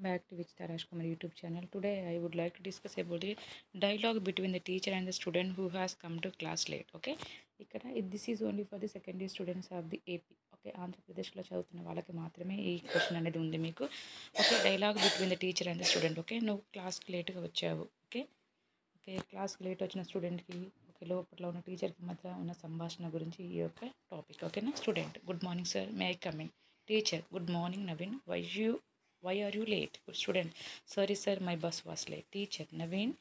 back to Vichita Rajkumar YouTube channel. Today I would like to discuss about the dialogue between the teacher and the student who has come to class late. Okay, ఇక్కడ this is only for the second year students of the AP okay ఆంధ్రప్రదేశ్లో చదువుతున్న వాళ్ళకి మాత్రమే ఈ question అనేది ఉంది మీకు. Okay dialogue between the teacher and the student okay నువ్వు క్లాస్కి లేట్గా వచ్చావు ఓకే ఓకే క్లాస్కి లేట్ వచ్చిన స్టూడెంట్కి ఓకే లోపల ఉన్న టీచర్కి మధ్య ఉన్న సంభాషణ గురించి ఈ యొక్క టాపిక్ ఓకేనా student good morning sir may I coming teacher good morning Naveen why you Why are you late? Good student. Sorry, sir, my bus was late. Teacher Naveen,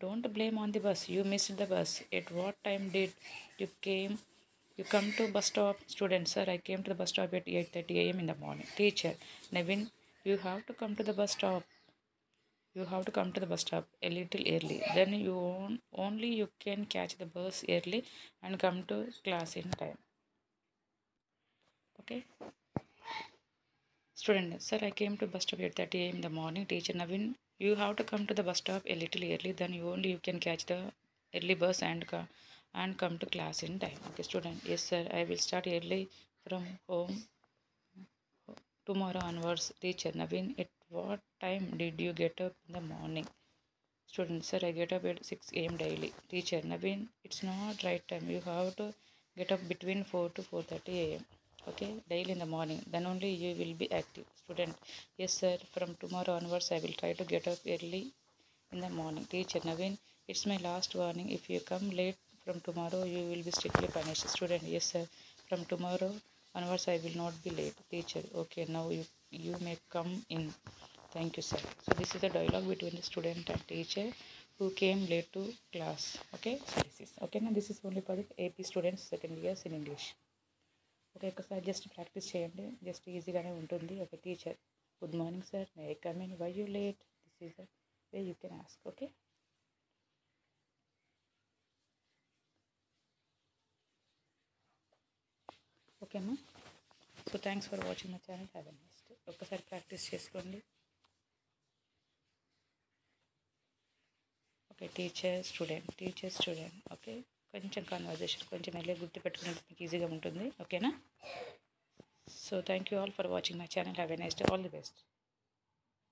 don't blame on the bus. You missed the bus. At what time did you came? You come to bus stop, student. Sir, I came to the bus stop at 8:30 a.m. in the morning. Teacher Naveen, you have to come to the bus stop. You have to come to the bus stop a little early. Then you on, only you can catch the bus early and come to class in time. Okay. Student, sir, I came to bus stop at 8:30 a.m. in the morning. Teacher Naveen, you have to come to the bus stop a little early. Then you only you can catch the early bus and co and come to class in time. Okay, student. Yes, sir, I will start early from home tomorrow onwards. Teacher Naveen, at what time did you get up in the morning? Student, sir, I get up at 6 a.m. daily. Teacher Naveen, it's not right time. You have to get up between 4 to 4:30 a.m. Okay, daily in the morning. Then only you will be active. Student, yes, sir. From tomorrow onwards, I will try to get up early in the morning. Teacher Naveen, it's my last warning. If you come late from tomorrow, you will be strictly punished. Student, yes, sir. From tomorrow onwards, I will not be late. Teacher, okay, now you you may come in. Thank you, sir. So this is the dialogue between the student and teacher who came late to class. Okay, so this is okay. Now this is only for the AP students second years in English. Okay ఒకసారి just practice చేయండి. Just ఈజీగానే ఉంటుంది. Okay teacher good morning sir. May I come in? Why you late? This is way you can ask. Okay? ఓకేమ్మా so thanks for watching my channel. Have a next ఒక్కసారి practice చేసుకోండి. Okay teacher student teacher student. Okay? కొంచెం conversation కొంచెం వెళ్ళి గుర్తు మీకు ఈజీగా ఉంటుంది. ఓకేనా so thank you all for watching my channel have a next all the best